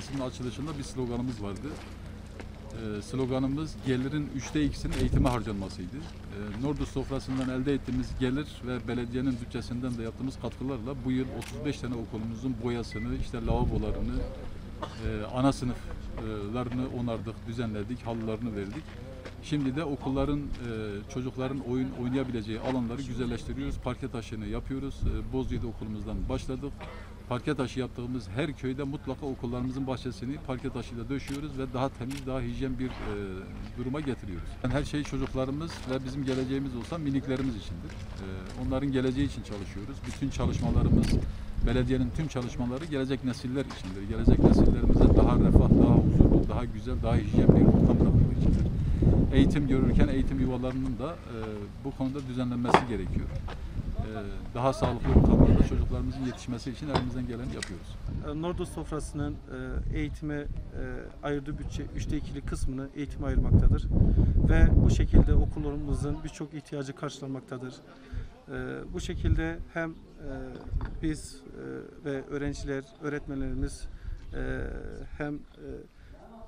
sofrasının açılışında bir sloganımız vardı. Ee, sloganımız gelirin üçte ikisinin eğitime harcanmasıydı. Ee, Nordu sofrasından elde ettiğimiz gelir ve belediyenin bütçesinden de yaptığımız katkılarla bu yıl 35 tane okulumuzun boyasını, işte lavabolarını, e, ana sınıflarını onardık, düzenledik, halılarını verdik. Şimdi de okulların, e, çocukların oyun oynayabileceği alanları güzelleştiriyoruz. Parke taşını yapıyoruz. E, Bozüyük okulumuzdan başladık. Parke taşı yaptığımız her köyde mutlaka okullarımızın bahçesini parke taşıyla döşüyoruz ve daha temiz, daha hijyen bir e, duruma getiriyoruz. Yani her şey çocuklarımız ve bizim geleceğimiz olsa miniklerimiz içindir. E, onların geleceği için çalışıyoruz. Bütün çalışmalarımız, belediyenin tüm çalışmaları gelecek nesiller içindir. Gelecek nesillerimize daha refah, daha huzurlu, daha güzel, daha hijyen bir ortam bırakmak içindir. Eğitim görürken eğitim yuvalarının da e, bu konuda düzenlenmesi gerekiyor. E, daha sağlıklı ortamlarda çocuklarımızın yetişmesi için elimizden geleni yapıyoruz. E, Nordo sofrasının e, eğitime e, ayırdığı bütçe üçte ikili kısmını eğitime ayırmaktadır. Ve bu şekilde okullarımızın birçok ihtiyacı karşılanmaktadır. E, Bu şekilde hem e, biz ve öğrenciler, öğretmenlerimiz hem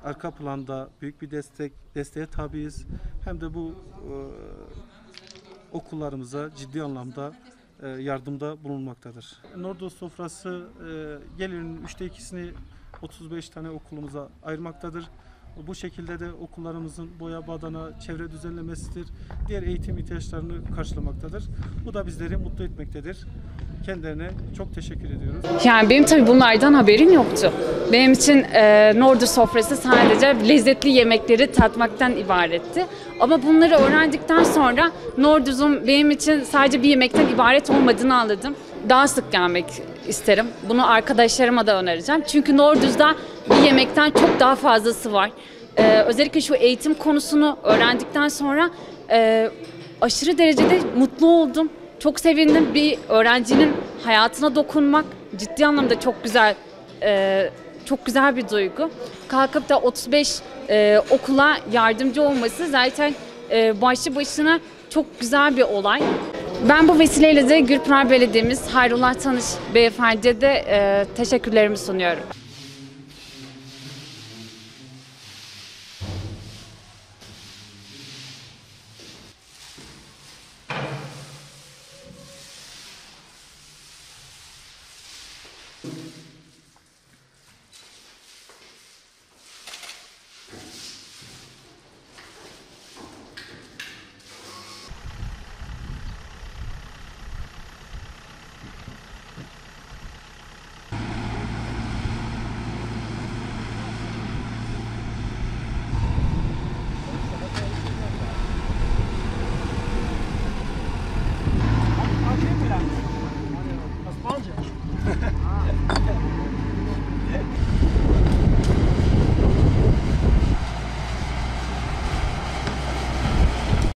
arka planda büyük bir destek desteğe tabiiz. Hem de bu okullarımıza ciddi anlamda e, yardımda bulunmaktadır. Nordo sofrası e, gelirin üçte ikisini 35 tane okulumuza ayırmaktadır. Bu şekilde de okullarımızın boya badana, çevre düzenlemesidir. Diğer eğitim ihtiyaçlarını karşılamaktadır. Bu da bizleri mutlu etmektedir. Kendilerine çok teşekkür ediyoruz. Yani benim tabii bunlardan haberim yoktu. Benim için e, Nordu sofrası sadece lezzetli yemekleri tatmaktan ibaretti. Ama bunları öğrendikten sonra Norduz'un benim için sadece bir yemekten ibaret olmadığını anladım. Daha sık gelmek isterim. Bunu arkadaşlarıma da önereceğim. Çünkü Norduz'da bir yemekten çok daha fazlası var. E, özellikle şu eğitim konusunu öğrendikten sonra e, aşırı derecede mutlu oldum. Çok sevindim. Bir öğrencinin hayatına dokunmak ciddi anlamda çok güzel e, çok güzel bir duygu. Kalkıp da 35 e, okula yardımcı olması zaten e, başlı başına çok güzel bir olay. Ben bu vesileyle de Gürpınar Belediye'miz Hayrullah Tanış Beyefendi'ye de e, teşekkürlerimi sunuyorum.